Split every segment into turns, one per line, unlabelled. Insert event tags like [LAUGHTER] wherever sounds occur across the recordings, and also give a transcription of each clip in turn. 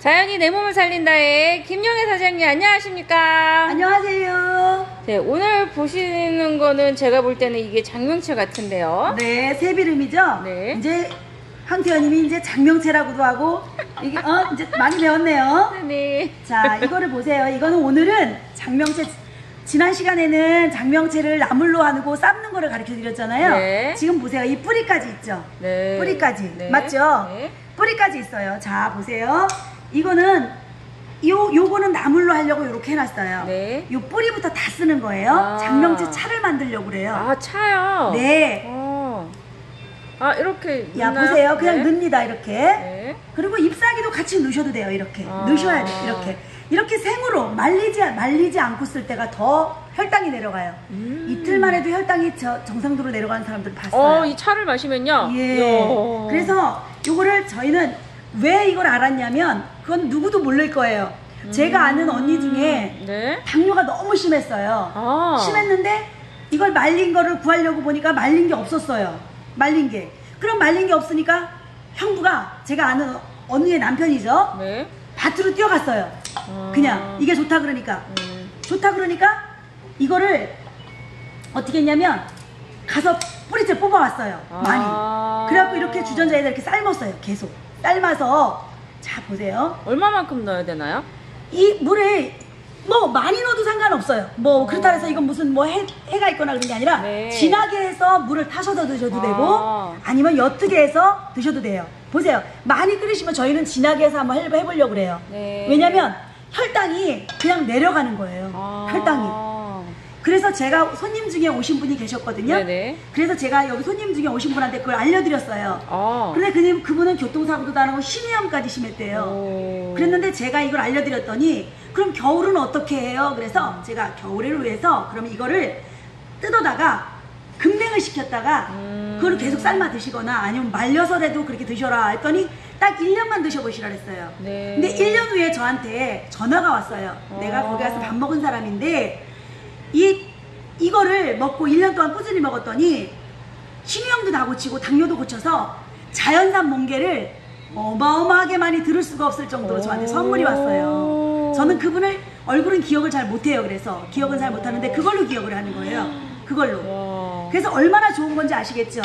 자연이 내 몸을 살린다의 김용혜 사장님 안녕하십니까?
안녕하세요.
네, 오늘 보시는 거는 제가 볼 때는 이게 장명채 같은데요.
네, 새비름이죠?
네.
이제 황태현님이 이제 장명채라고도 하고 이게 어 이제 많이 배웠네요.
네.
자, 이거를 보세요. 이거는 오늘은 장명채 지난 시간에는 장명채를 나물로 하고 삶는 거를 가르쳐 드렸잖아요.
네.
지금 보세요. 이 뿌리까지 있죠?
네.
뿌리까지.
네.
맞죠?
네.
뿌리까지 있어요. 자, 보세요. 이거는 요 요거는 나물로 하려고 이렇게 해놨어요.
네.
요 뿌리부터 다 쓰는 거예요.
아.
장명채 차를 만들려고 그래요.
아, 차요?
네.
어. 아, 이렇게.
야
넣나요?
보세요. 그냥
네.
넣습니다. 이렇게.
네.
그리고 잎사귀도 같이 넣으셔도 돼요. 이렇게
아.
넣으셔야 돼요. 이렇게 이렇게 생으로 말리지 말리지 않고 쓸 때가 더 혈당이 내려가요.
음.
이틀만 해도 혈당이 저, 정상도로 내려가는 사람들 봤어요.
어, 이 차를 마시면요.
예.
요.
그래서 요거를 저희는 왜 이걸 알았냐면 그건 누구도 모를 거예요. 제가 아는 언니 중에
네.
당뇨가 너무 심했어요.
아.
심했는데 이걸 말린 거를 구하려고 보니까 말린 게 없었어요. 말린 게. 그럼 말린 게 없으니까 형부가 제가 아는 언니의 남편이죠.
네.
밭으로 뛰어갔어요.
아.
그냥 이게 좋다 그러니까.
음.
좋다 그러니까 이거를 어떻게 했냐면 가서 뿌리째 뽑아왔어요. 많이.
아.
그래갖고 이렇게 주전자에다 이렇게 삶았어요. 계속. 삶아서 자 보세요.
얼마만큼 넣어야 되나요?
이 물에 뭐 많이 넣어도 상관없어요. 뭐 그렇다 해서 이건 무슨 뭐 해, 해가 있거나 그런 게 아니라
네.
진하게 해서 물을 타셔서 드셔도
아.
되고 아니면 옅게 해서 드셔도 돼요. 보세요. 많이 끓이시면 저희는 진하게 해서 한번 해- 해보려고 그래요.
네.
왜냐면 혈당이 그냥 내려가는 거예요.
아.
혈당이. 그래서 제가 손님 중에 오신 분이 계셨거든요.
네네.
그래서 제가 여기 손님 중에 오신 분한테 그걸 알려드렸어요.
아.
근데 그님 그분은 교통사고도 당하고 심해염까지 심했대요.
오.
그랬는데 제가 이걸 알려드렸더니 그럼 겨울은 어떻게 해요? 그래서 제가 겨울을 위해서 그러면 이거를 뜯어다가 급냉을 시켰다가
음.
그걸 계속 삶아 드시거나 아니면 말려서라도 그렇게 드셔라 했더니 딱 1년만 드셔보시라 그랬어요.
네.
근데 1년 후에 저한테 전화가 왔어요. 내가
어.
거기 가서 밥 먹은 사람인데 이 이거를 먹고 1년 동안 꾸준히 먹었더니 신유형도 다 고치고 당뇨도 고쳐서 자연산 멍게를 어마어마하게 많이 들을 수가 없을 정도로 저한테 선물이 왔어요. 저는 그분을 얼굴은 기억을 잘 못해요. 그래서 기억은 잘 못하는데 그걸로 기억을 하는 거예요. 그걸로.
와.
그래서 얼마나 좋은 건지 아시겠죠?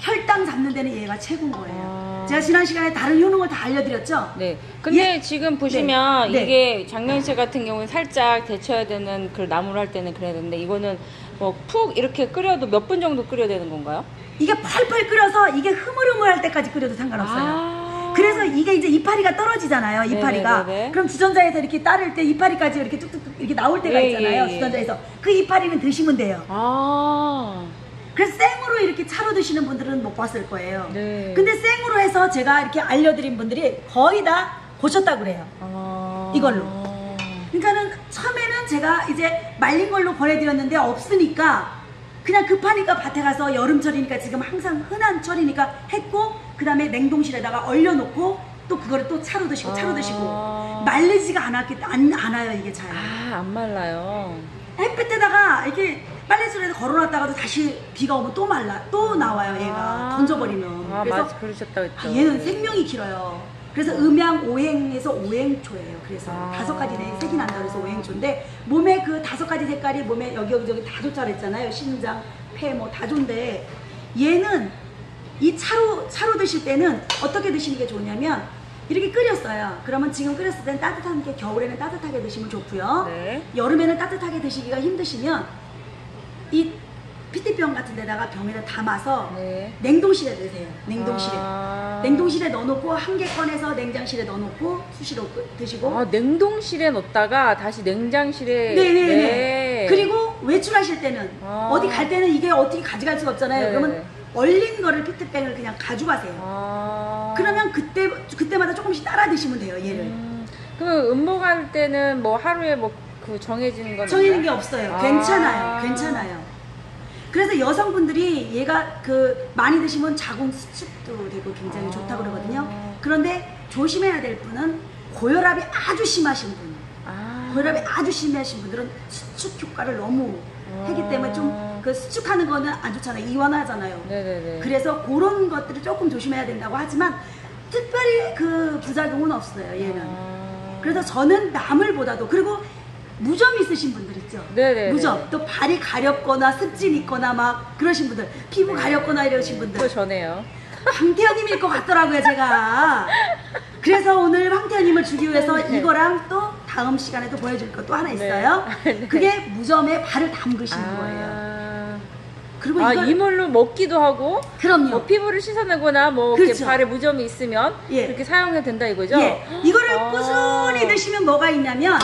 혈당 잡는 데는 얘가 최고인 거예요.
아.
제가 지난 시간에 다른 효능을 다 알려드렸죠?
네. 근데
예.
지금 보시면
네. 네.
이게 장면실 같은 경우는 살짝 데쳐야 되는 그 나물 할 때는 그래야 되는데 이거는 뭐 푹 이렇게 끓여도 몇 분 정도 끓여야 되는 건가요?
이게 펄펄 끓여서 이게 흐물흐물할 때까지 끓여도 상관없어요.
아.
그래서 이게 이제 이파리가 떨어지잖아요. 이파리가.
네네네네.
그럼 주전자에서 이렇게 따를 때 이파리까지 이렇게 뚝뚝뚝 이렇게 나올 때가
예,
있잖아요.
예, 예.
주전자에서. 그 이파리는 드시면 돼요.
아.
그래서 생으로 이렇게 차로 드시는 분들은 못 봤을 거예요.
네.
근데 생으로 해서 제가 이렇게 알려드린 분들이 거의 다 고쳤다고 그래요.
아.
이걸로. 그러니까는 처음에는 제가 이제 말린 걸로 보내드렸는데 없으니까 그냥 급하니까 밭에 가서 여름철이니까 지금 항상 흔한 철이니까 했고 그 다음에 냉동실에다가 얼려놓고 또 그거를 또 차로 드시고 차로
아.
드시고 말리지가 않았기 안, 않아요 이게 잘
아, 안 말라요.
햇빛에다가 이렇게 빨래줄에서 걸어놨다가도 다시 비가 오면 또 말라 또 나와요 얘가
아.
던져버리면
아,
그래서
맞아. 그러셨다고 했죠.
아, 얘는 생명이 길어요. 그래서 음양 오행에서 오행초예요. 그래서
아.
다섯 가지 네, 색이 난다 그래서 오행초인데 몸에 그 다섯 가지 색깔이 몸에 여기 여기 저기 다 좋다 그랬잖아요. 신장, 폐 뭐 다 좋은데 얘는 이 차로 차로 드실 때는 어떻게 드시는 게 좋냐면 이렇게 끓였어요. 그러면 지금 끓였을 땐 따뜻한 게 겨울에는 따뜻하게 드시면 좋고요.
네.
여름에는 따뜻하게 드시기가 힘드시면 이 피티병 같은 데다가 병에다 담아서
네.
냉동실에 넣으세요. 냉동실에.
아.
냉동실에 넣어놓고 한 개 꺼내서 냉장실에 넣어놓고 수시로 끄- 드시고.
아, 냉동실에 넣었다가 다시 냉장실에
네네네.
네.
그리고 외출하실 때는
아.
어디 갈 때는 이게 어떻게 가져갈 수가 없잖아요.
네네네.
그러면 얼린 거를 피트병을 그냥 가져가세요.
아.
그러면 그때 그때마다 조금씩 따라 드시면 돼요. 얘를
음, 그럼 음모 갈 때는 뭐 하루에 뭐 그 정해지는 건
정해진 게? 없어요.
아.
괜찮아요. 괜찮아요. 그래서 여성분들이 얘가 그 많이 드시면 자궁 수축도 되고 굉장히
아.
좋다고 그러거든요. 그런데 조심해야 될 분은 고혈압이 아주 심하신 분.
아.
고혈압이 아주 심하신 분들은 수축 효과를 너무
아.
하기 때문에 좀 그 수축하는 거는 안 좋잖아요. 이완하잖아요.
네네네.
그래서 그런 것들을 조금 조심해야 된다고 하지만 특별히 그 부작용은 없어요. 얘는.
아.
그래서 저는 나물보다도 그리고 무좀 있으신 분들 있죠.
네네.
무좀 또 발이 가렵거나 습진 있거나 막 그러신 분들 피부 가렵거나 이러신
또
분들
전에요.
황태현님일 것 같더라고요 제가. 그래서 오늘 황태현님을 주기 위해서
네.
이거랑 또 다음 시간에 또 보여줄 것또 하나 있어요. [LAUGHS]
네.
그게 무점에 발을 담그시는 거예요.
아,
그리고
아 이물로 먹기도 하고
그럼요.
뭐 피부를 씻어내거나 뭐 이렇게
그렇죠.
발에 무좀이 있으면
예.
그렇게 사용해도 된다 이거죠?
예, 이거를
아.
꾸준히 드시면 뭐가 있냐면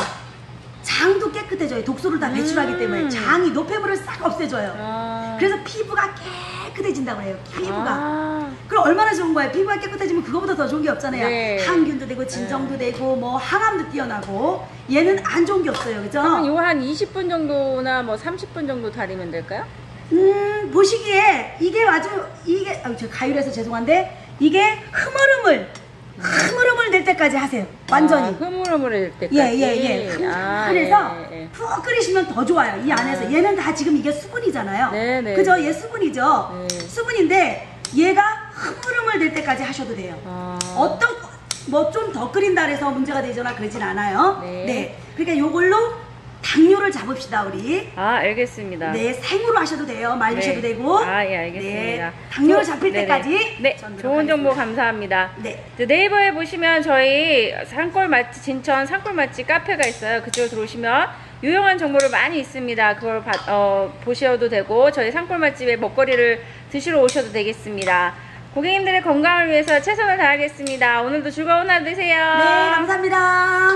장도 깨끗해져요. 독소를 다 배출하기
음.
때문에 장이 노폐물을 싹 없애줘요.
아.
그래서 피부가 깨끗해진다고 해요. 피부가.
아.
그럼 얼마나 좋은 거예요? 피부가 깨끗해지면 그거보다 더 좋은 게 없잖아요.
네.
항균도 되고 진정도 되고 뭐 항암도 뛰어나고 얘는 안 좋은 게 없어요. 그죠?
그러면 이거 한 20분 정도나 뭐 30분 정도 다리면 될까요?
음 보시기에 이게 아주 이게 아, 저 가율해서 죄송한데 이게 흐물흐물 흐물흐물 될 때까지 하세요. 완전히.
아, 흐물흐물할 때까지.
예 예 예.
아,
그래서
예, 예.
푹 끓이시면 더 좋아요. 이 안에서
아.
얘는 다 지금 이게 수분이잖아요.
네 네.
그죠? 얘 수분이죠.
네.
수분인데 얘가 흐물흐물 될 때까지 하셔도 돼요.
아.
어떤 뭐 좀 더 끓인다 해서 문제가 되거나 그러진 않아요.
네.
그러니까 요걸로 당뇨를 잡읍시다 우리.
아, 알겠습니다.
네, 생으로 하셔도 돼요. 말리셔도
네.
되고.
아, 예, 알겠습니다.
네, 당뇨를
조-
잡힐
네네.
때까지.
네, 좋은 정보. 감사합니다.
네.
그 네이버에 보시면 저희 산골 맛집, 진천 산골 맛집 카페가 있어요. 그쪽으로 들어오시면 유용한 정보를 많이 있습니다. 그걸 봐- 어, 보셔도 되고, 저희 산골 맛집에 먹거리를 드시러 오셔도 되겠습니다. 고객님들의 건강을 위해서 최선을 다하겠습니다. 오늘도 즐거운 하루 되세요.
네, 감사합니다.